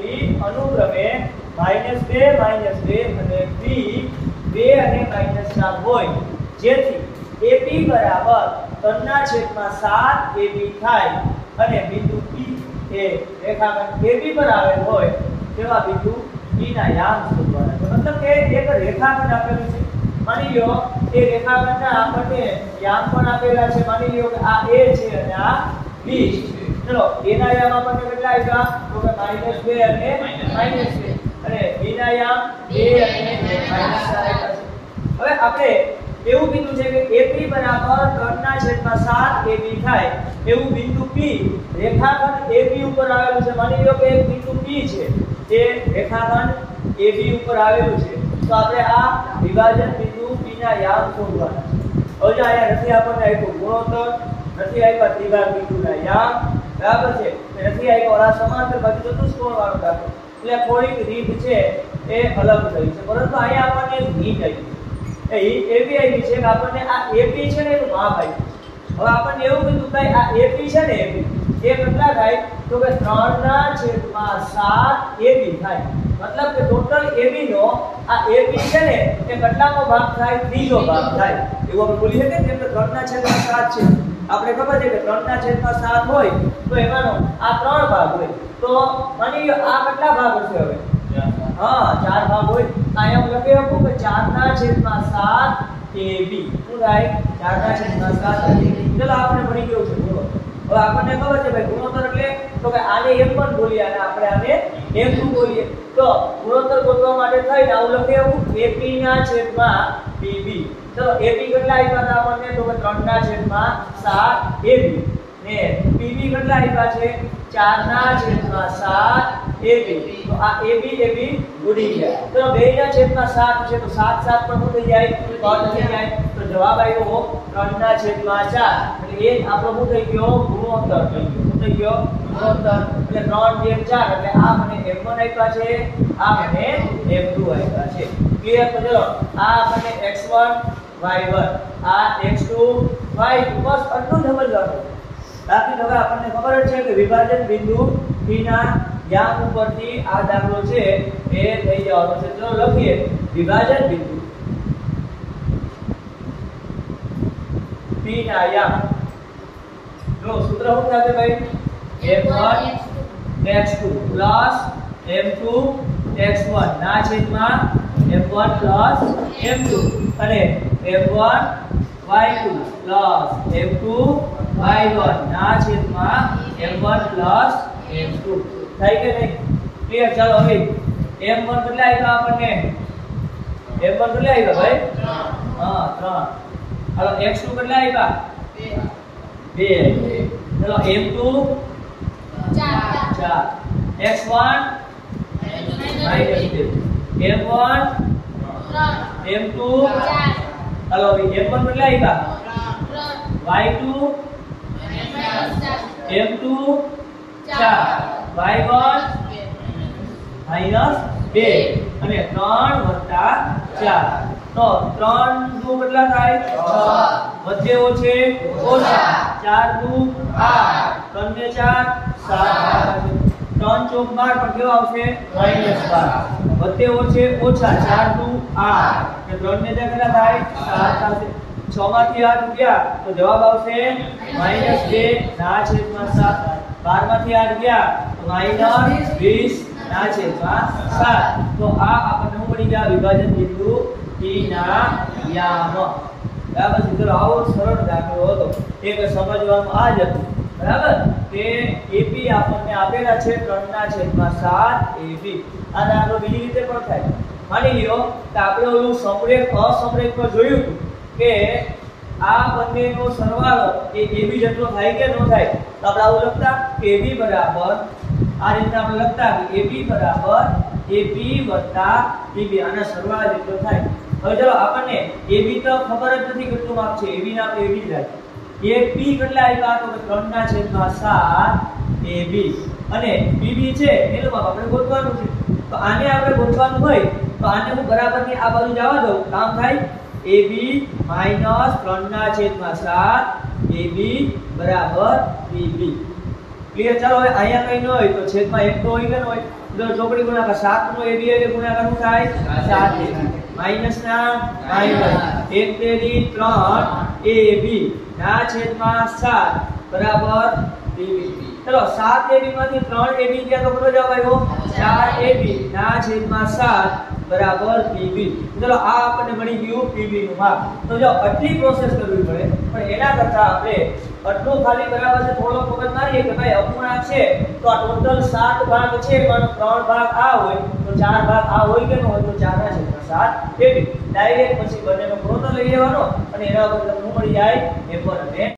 બી અનુક્રમે માઇનસ બે માઇનસ બે અને બી બે અને માઇનસ હોય. જેથી એબી બરાબર ત્રણના છેદમાં સાત એબી થાય અને બિંદુ પી એ રેખાખંડ એબી પર આવેલ હોય તેવા બિંદુ પી ના યામ શોધવાના. છે મતલબ કે એક રેખાખંડ આપેલું છે. માની લો એ રેખાખંડના આપણને યામ પણ આપેલા છે. માની લો કે આ એ છે અને આ બી છે. ચલો એના યામ આપણને કેટલા આવ્યા તો કે -2 અને -2 અને બી ના યામ 2 અને -4 આવ્યા હવે આપણે એવું કીધું છે કે AP બરાબર 3/7 AB થાય. એવું બિંદુ P રેખાખંડ AB ઉપર આવેલું છે. માની લો કે એક બિંદુ P છે. જે રેખાખંડ AB ઉપર આવેલું છે. તો આપણે આ વિભાજન બિંદુ P ના યામ શોધવાના છે. હવે અહીંયા નથી આપણને આપ્યું, ગુણોત્તર નથી આપ્યા ત્રિભાગ બિંદુના યા? બરાબર છે? નથી આપ્યો આ સમાંતર બાજુ ચતુષ્કોણ વાળો દાખલો એટલે થોડીક રીત છે, એ અલગ થઈ છે. પરંતુ અહીંયા આપણને રીત આવી એ એબી આવી છે કે આપણને આ એપી છે ને એનું માપ આવ્યું હવે આપણને એવું કીધું કે આ એપી છે ને એબી એ કેટલા થાય? તો કે 3 ના છેદમાં 7 એબી થાય. મતલબ કે ટોટલ એબી નો આ એબી છે ને એ કેટલાનો ભાગ થાય? ત્રીજો ભાગ થાય. એવું આપણે બોલી શકીએ કે 3 ના છેદમાં 7 છે. આપણે ખબર છે કે 3 ના છેદમાં સાત હોય તો એમાંનો આ ત્રણ ભાગ હોય. તો માની લો આ કેટલા ભાગ હશે હવે? હા ચાર ભાગ હોય. અહીંયા હું લખી શકું કે 4 ના છેદમાં 7 AB શું થાય? 4 ના છેદમાં સાત ચલો આપણે ભણી ગયો છે બોલો હવે આપણને ખબર છે ભાઈ ગુણોત્તર એટલે તો કે આને એમ પણ બોલીએ અને આપણે આને એમ શું બોલીએ. તો ગુણોત્તર ગોતવા માટે થઈને આવું લખી આપું. એપી ના છેદમાં BB ચલો AB કેટલા આપ્યા હતા આપણને? તો કે 3 ના છેદમાં 7 AB ને PB કેટલા આપ્યા છે? 4 ના છેદમાં 7 AB તો આ AB AB ઉડી ગયા. તો બે ના છેદમાં 7 છે, તો 7 7 પણ શું થઈ જાય? કટ થઈ જાય. તો જવાબ આવ્યો 3 ના છેદમાં 4 એટલે એ આપણો શું થઈ ગયો? ગુણોત્તર થઈ ગયો. થઈ ગયો? ગુણોત્તર. એટલે 3 જેમ 4 એટલે આ મને M1 આપ્યા છે, આ મને M2 આપ્યા છે. ક્લિયર તો ચલો. આ આપણને x1 y1 આ x2 y2 બસ, આટલું જ સમજવાનું બાકી હવે આપણને ખબર છે કે વિભાજન બિંદુ P ના યામ ઉપરથી આ દાખલો છે એ થઈ જવાનો છે. ચલો લખીએ. વિભાજન બિંદુ P ના યામ. જો સૂત્ર શું થશે ભાઈ? m1 x2 m2 x1 ના છેદમાં m1 m2 અને m1 y2 m2 y1 ના છેદમાં m1 m2 થઈ કે નહીં? ક્લિયર ચાલો હવે m1 કેટલા આવ્યા આપણને? M1 કેટલા આવ્યા ભાઈ? હા 3 હાલો x2 કેટલા આવ્યા 2 ચલો m2 4 x1 m1 m2 હાલો હવે m1 કેટલા આવ્યા y2 m2 4 y1 માઇનસ 2 અને 3 વત્તા 4 તો 3 દુ કેટલા થાય? 6 વચ્ચે ઓછે ઓછા 4 દુ 8 3 4 7 3 ચોક બાર પણ કેવો આવશે? માઇનસ બાર. વધે ઓછે ઓછા ચાર દુ આઠ. ત્રણ ને ત્યાં કેટલા થાય? સાત થશે છ માંથી આઠ ગયા તો જવાબ આવશે -2 ના છેદમાં 7 12 માંથી આઠ ગયા તો -20 ના છેદમાં સાત. તો આ આપણને મળી ગયા? વિભાજન બિંદુ ટી ના યામ બરાબર છે? આવો સરળ દાખલો હતો. એક સમજવાનું આ જ હતું. બરાબર? કે AP આપણને આપેલા છે 3 ના છેદમાં 7 AB અને દાખલો બીજી રીતે પણ થાય. માની લ્યો કે આપણે ઓલું સમરેખ અસમરેખ પર જોયું હતું કે આ બંનેનો સરવાળો એ AB જેટલો થાય કે ન થાય, તો આપણે આવું લખતા કે AB બરાબર, આ રીતના આપણે લખતા કે AB બરાબર AB BB આના સરવાળા જેટલો થાય. હવે ચલો આપણને AB તો ખબર જ નથી કેટલું માપ છે AB ના આપણે AB જ રાખીએ. AB કેટલા આવ્યા તો કે 3 ના છેદમાં 7 AB અને BB છે એનું માપ આપણે ગોતવાનું છે. તો આને આપણે ગોતવાનું હોય તો આને હું બરાબરની આ બાજુ જવા દઉં. કામ થાય? AB માઇનસ 3 ના છેદમાં 7 AB બરાબર BB ક્લિયર ચાલો હવે અહીંયા કઈ ન હોય તો છેદમાં એક તો હોય કે ન હોય? તો ચોકડી ગુણાકાર 7 નો ab એટલે ગુણાકાર શું થાય? 7 માઇનસ ના માઇનસ 1 તેરી 3 ab ના છેદમાં 7 બરાબર? બીબી ચલો 7 ab માંથી 3 ab ગયા તો કેટલો જવાબ આવ્યો? 4 ab ના છેદમાં 7 બરાબર PB ચલો, આ આપણને મળી ગયું PB નું માપ. તો જો, આટલી પ્રોસેસ કરવી પડે, પણ એના કરતા આપણે આટલું ખાલી બરાબર છે, થોડો મગજ મારીએ કે ભાઈ અપૂર્ણાંક છે, તો આ ટોટલ 7 ભાગ છે, પણ 3 ભાગ આ હોય, તો 4 ભાગ આ હોય કે ન હોય, તો 4 ના છેદમાં 7 PB ડાયરેક્ટ પછી બંનેનો ગુણોત્તર લઈ લેવાનો, અને એના ઉપર તમને મળી જાય એ અને